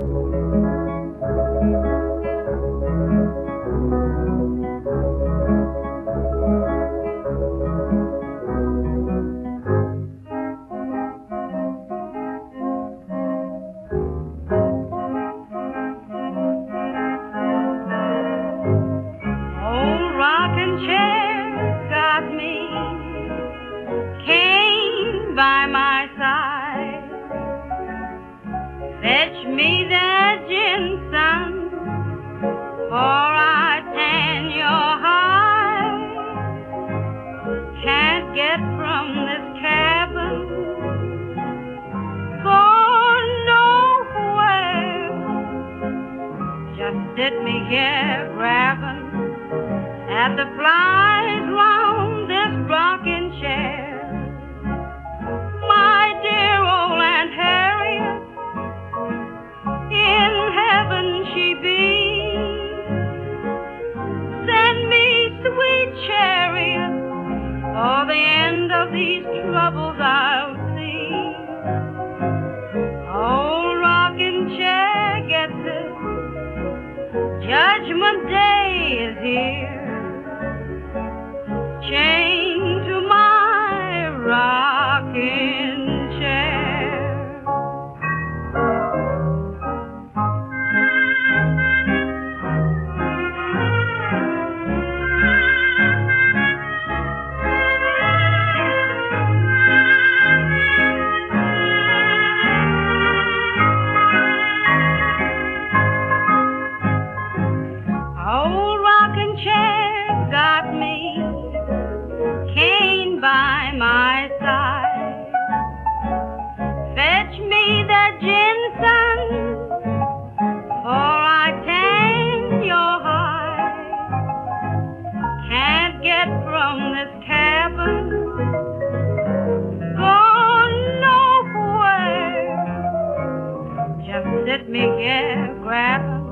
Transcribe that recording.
Old me that ginseng, for I tan your hide. Can't get from this cabin, go nowhere. Just sit me here grabbing at the flies round this troubles I'll see. Old rocking chair gets it. Judgment Day is here. let me get grab 'em.